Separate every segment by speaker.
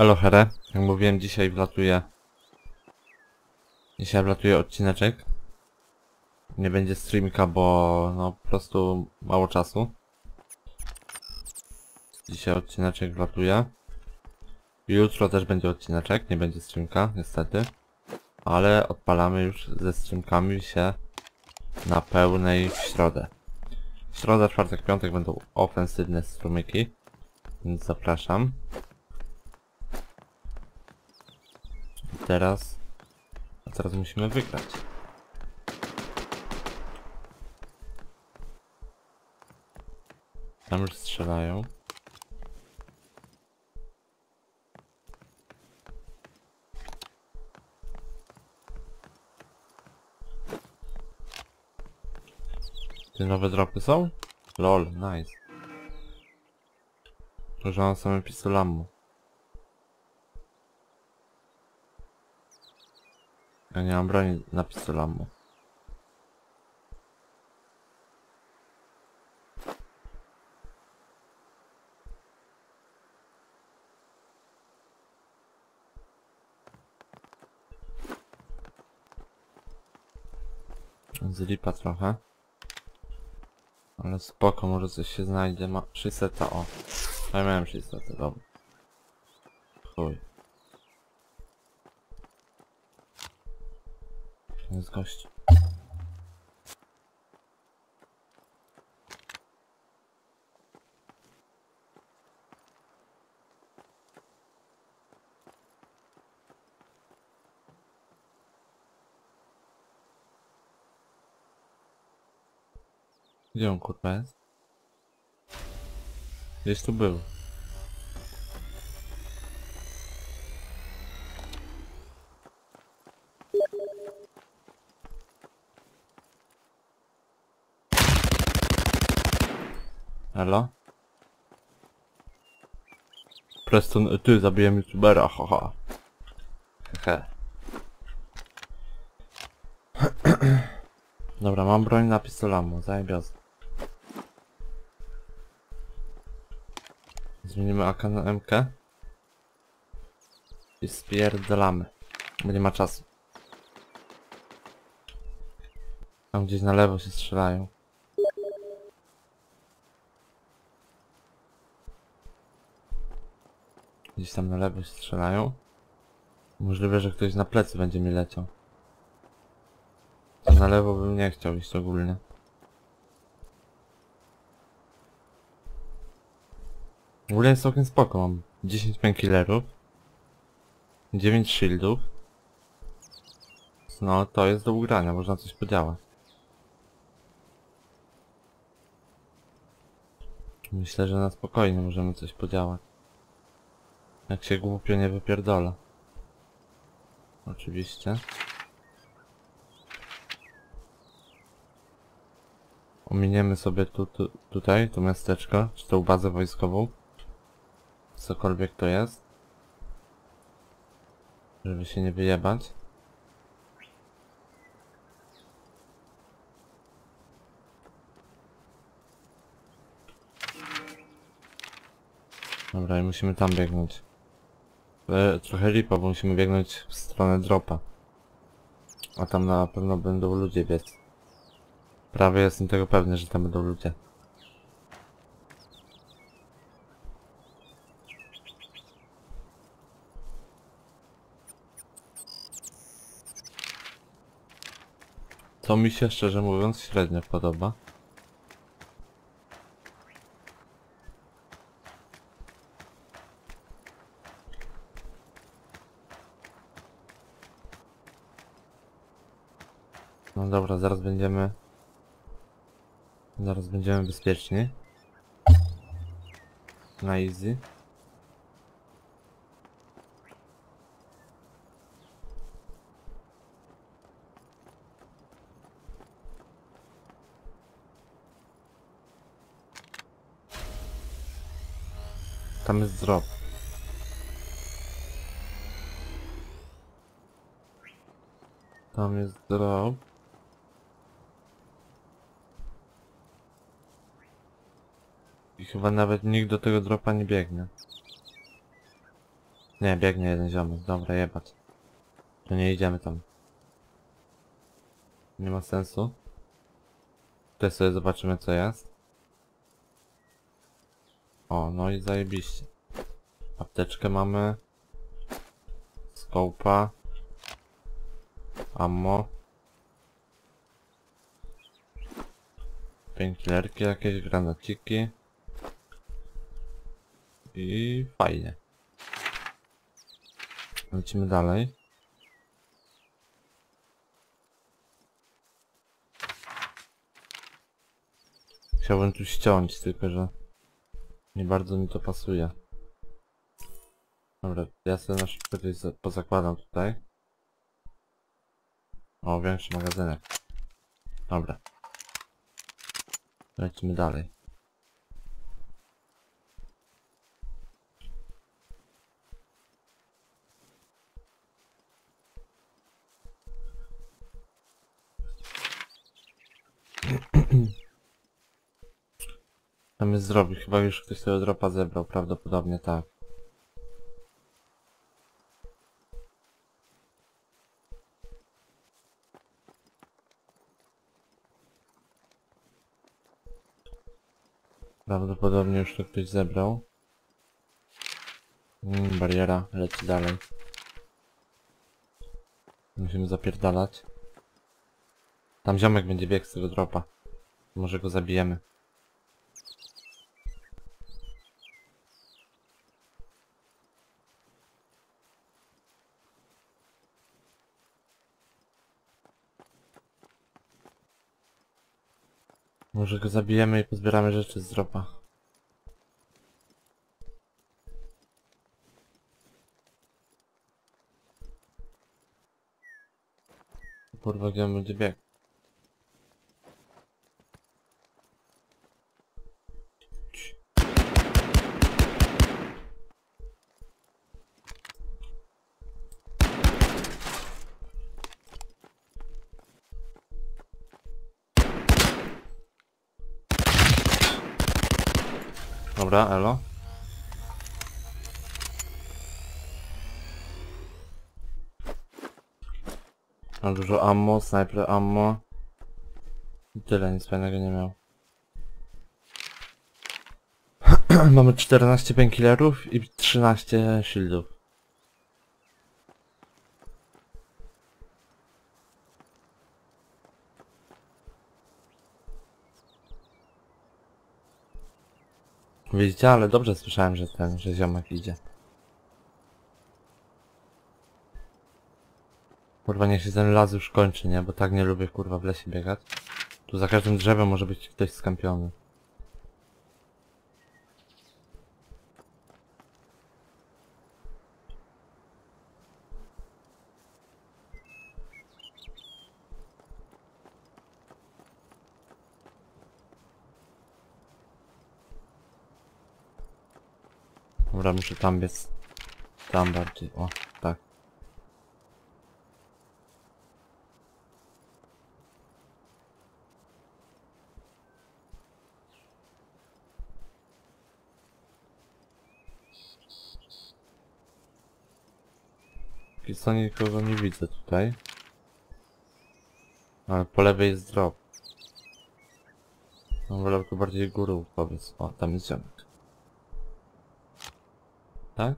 Speaker 1: Elo Here, jak mówiłem dzisiaj wlatuje Dzisiaj wlatuje odcineczek. Nie będzie streamka, bo no po prostu mało czasu. Dzisiaj odcineczek wlatuje Jutro też będzie odcineczek, nie będzie streamka, niestety. Ale odpalamy już ze streamkami się na pełnej w środę. Środa, czwartek, piątek będą ofensywne strumyki Więc zapraszam Teraz... A teraz musimy wygrać. Tam już strzelają. Te nowe dropy są? Lol, nice. Używam same pistolammu. Ja nie mam broni na pistolammu. Zlipa trochę. Ale spoko, może coś się znajdzie. Ma 600, o. Ja miałem 600, dobra. Chuj. Jest gość. Gdzie on kurwa jest? Gdzieś tu był. Preston, ty zabiłem youtubera, haha. Hehe. Dobra, mam broń na pistolamu, zajebiaz. Zmienimy AK na MK. I spierdolamy. Bo nie ma czasu. Tam gdzieś na lewo się strzelają. Gdzieś tam na lewo strzelają. Możliwe, że ktoś na plecy będzie mi leciał. To na lewo bym nie chciał iść ogólnie. W ogóle jest całkiem spoko, mam 10 painkillerów. 9 shieldów. No, to jest do ugrania, można coś podziałać. Myślę, że na spokojnie możemy coś podziałać. Jak się głupio nie wypierdola. Oczywiście. Ominiemy sobie tu, tu, tutaj, to miasteczko, czy tą bazę wojskową. Cokolwiek to jest. Żeby się nie wyjebać. Dobra, i musimy tam biegnąć. E, trochę lipa, bo musimy biegnąć w stronę dropa. A tam na pewno będą ludzie biec. Prawie jestem tego pewny, że tam będą ludzie. To mi się szczerze mówiąc średnio podoba. Dobra, zaraz będziemy... Zaraz będziemy bezpieczni. Na easy. Tam jest drop. Tam jest drop. Chyba nawet nikt do tego dropa nie biegnie. Nie, biegnie jeden ziomek. Dobra, jebać. To nie idziemy tam. Nie ma sensu. Tutaj sobie zobaczymy co jest. O, no i zajebiście. Apteczkę mamy. Skołpa. Ammo. Painkillerki jakieś, granaciki. I fajnie. Lecimy dalej. Chciałbym tu ściąć, tylko że nie bardzo mi to pasuje. Dobra, ja sobie na szybko pozakładam tutaj. O, większy magazynek. Dobra. Lecimy dalej. Tam jest zrobił, chyba już ktoś tego dropa zebrał, prawdopodobnie tak. Prawdopodobnie już to ktoś zebrał. Mm, bariera leci dalej. Musimy zapierdalać. Tam ziomek będzie biegł z tego dropa. Może go zabijemy. Może go zabijemy i pozbieramy rzeczy z dropa. Kurwa, gdzie on będzie biegł? Dobra, elo. Mam dużo ammo, sniper ammo. I tyle, nic fajnego nie miał. Mamy 14 painkillerów i 13 shieldów. Widzicie, ale dobrze słyszałem, że ten, że ziomek idzie. Kurwa, niech się ten las już kończy, nie? Bo tak nie lubię, kurwa, w lesie biegać. Tu za każdym drzewem może być ktoś skampiony. Dobra, muszę tam biec. Tam bardziej, o, tak. Póki co nikogo nie widzę tutaj. Ale po lewej jest drop. No wolę to bardziej górą powiedz. O, tam jest ziomek. Tak?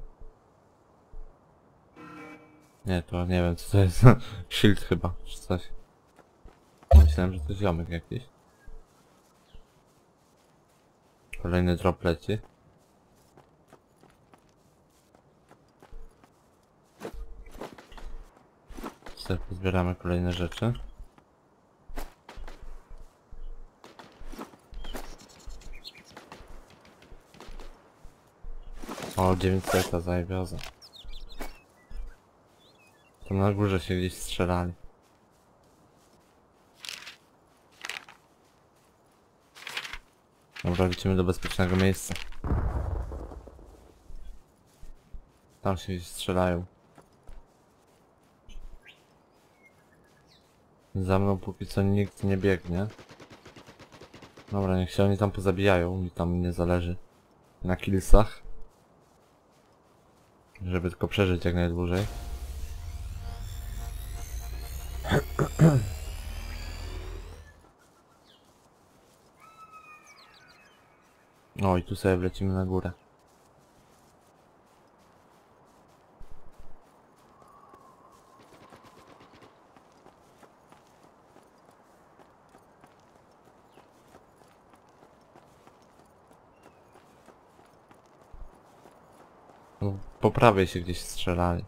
Speaker 1: Nie, to nie wiem co to jest. Shield chyba, czy coś. Myślałem, że to ziomek jakiś. Kolejny drop leci. Sobie pozbieramy kolejne rzeczy. O, 900 zajebioza. Tam na górze się gdzieś strzelali. Dobra, lecimy do bezpiecznego miejsca. Tam się gdzieś strzelają. Za mną póki co nikt nie biegnie. Dobra, niech się oni tam pozabijają, mi tam nie zależy. Na killsach. Żeby tylko przeżyć jak najdłużej. O i tu sobie wlecimy na górę. No, po prawej się gdzieś strzelali.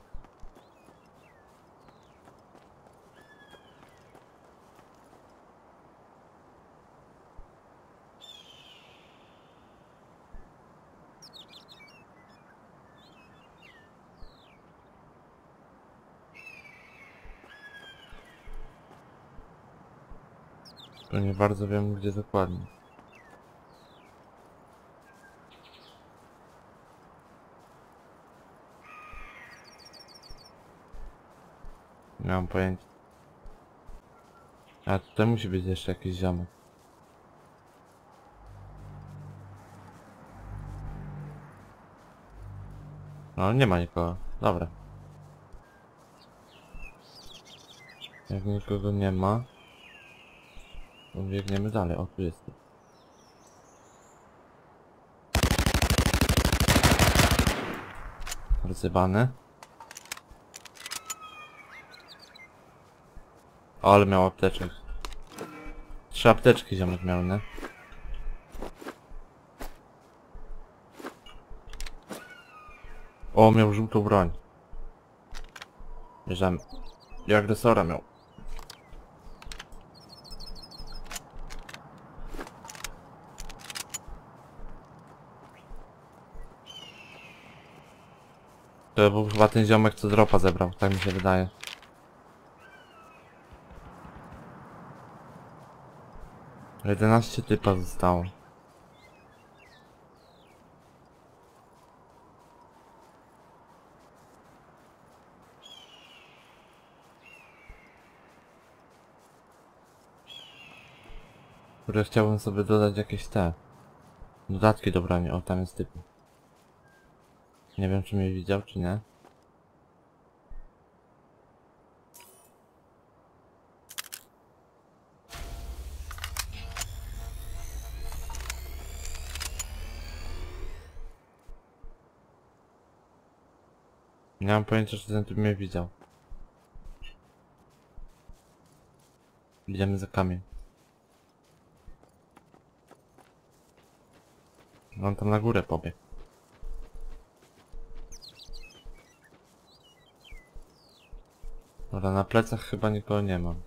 Speaker 1: To nie bardzo wiem gdzie dokładnie. Nie mam pojęcia. A tutaj musi być jeszcze jakiś ziomek. No nie ma nikogo. Dobra. Jak nikogo nie ma, to biegniemy dalej. O, tu jest. Rozjebany. O, ale miał apteczek. Trzy apteczki ziomek miał, nie? O, miał żółtą broń. Bierzemy. I agresora miał. To był chyba ten ziomek, co dropa zebrał, tak mi się wydaje. Jedenaście typa zostało. Które chciałbym sobie dodać jakieś te dodatki do broni. O, tam jest typ. Nie wiem, czy mnie widział, czy nie. Nie mam pojęcia, czy ten typ mnie widział. Idziemy za kamień. On tam na górę pobiegł. Dobra, na plecach chyba nikogo nie mam.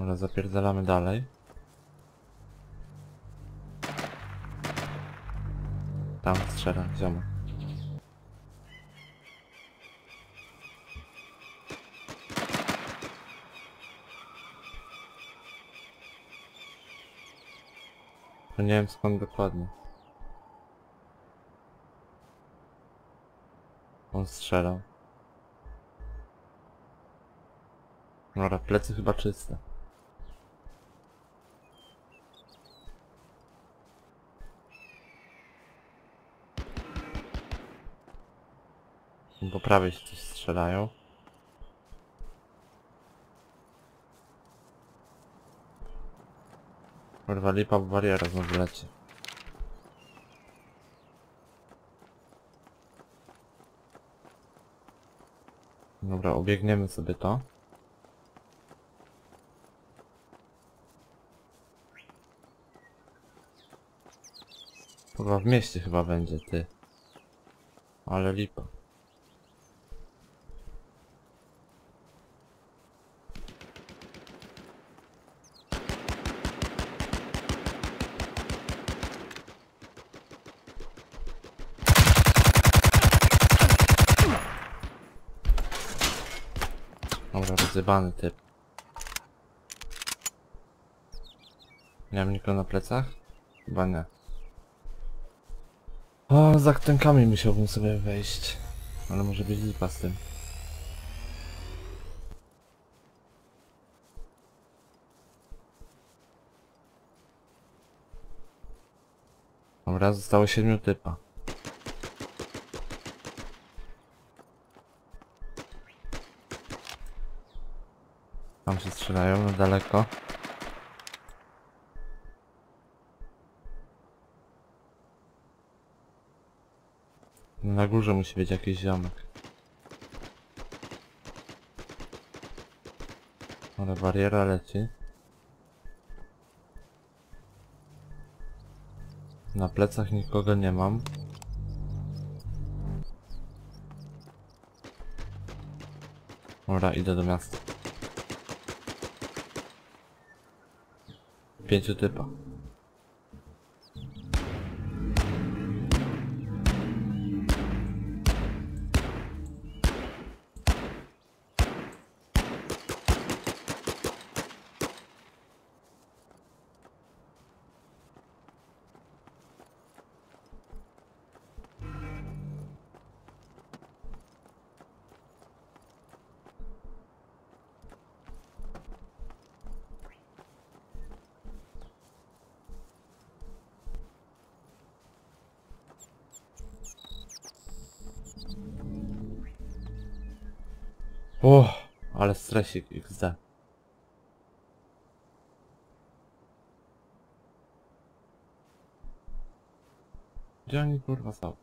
Speaker 1: Dobra, zapierdalamy dalej. Tam strzela, ziomek. To nie wiem skąd dokładnie. On strzelał. Dobra, plecy chyba czyste. Po prawej się coś strzelają. Kurwa lipa, bo bariera znowu leci. Dobra, obiegniemy sobie to. Kurwa w mieście chyba będzie, ty. Ale lipa. zjebany typ. Miałem nikogo na plecach? Chyba nie. O, za ten musiałbym sobie wejść. Ale może być lipa z tym. Dobra, zostało siedmiu typa. Tam się strzelają na daleko. Na górze musi być jakiś ziomek. Ale bariera leci. Na plecach nikogo nie mam. Dobra, idę do miasta. Pięciu typa. O, ale stresik XD. Gdzie oni kurwa są?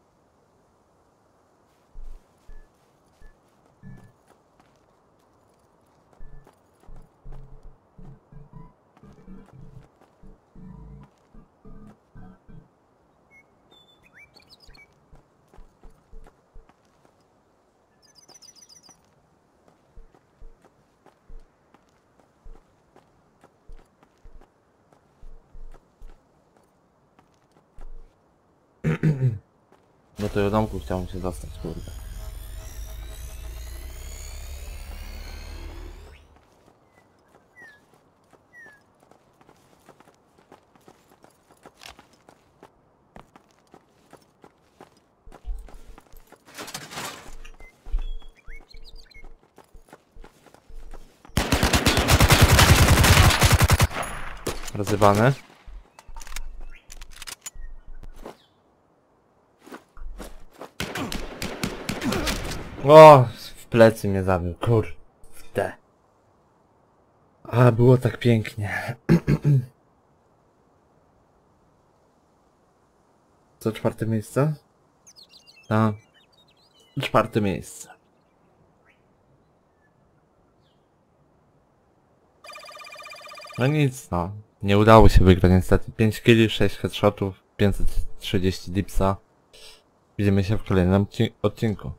Speaker 1: Do tego domku chciałem się dostać, kurde. Rozrywany. O, w plecy mnie zabił, kur... w te. A, było tak pięknie. Co, czwarte miejsce? Tak. Czwarte miejsce. No nic, no. Nie udało się wygrać niestety. 5 killi, 6 headshotów, 530 dipsa. Widzimy się w kolejnym odci- odcinku.